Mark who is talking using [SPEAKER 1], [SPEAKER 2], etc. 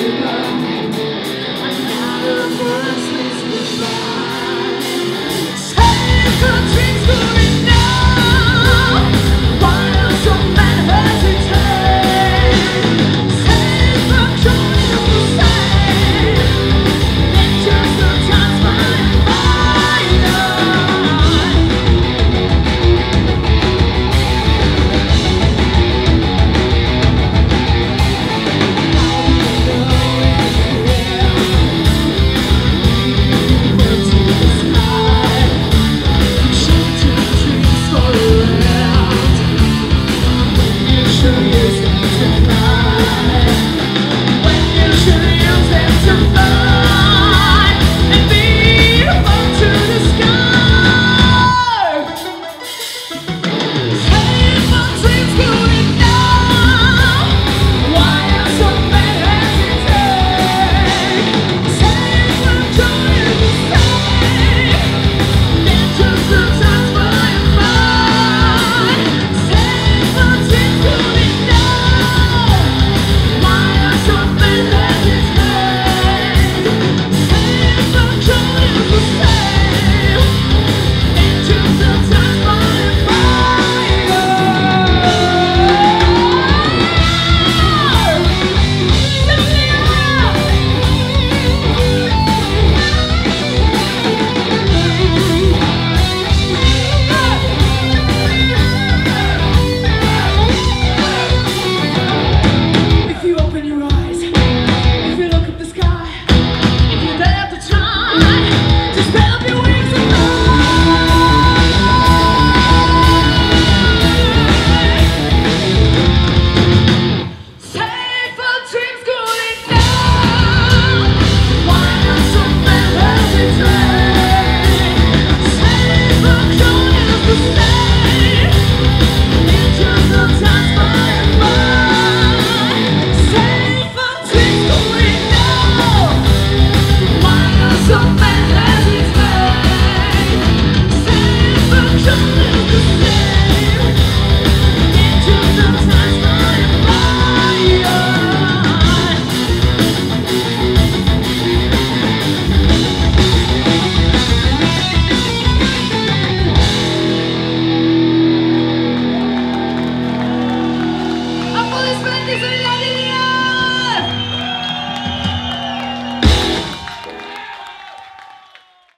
[SPEAKER 1] Applaudissementi, solidarità!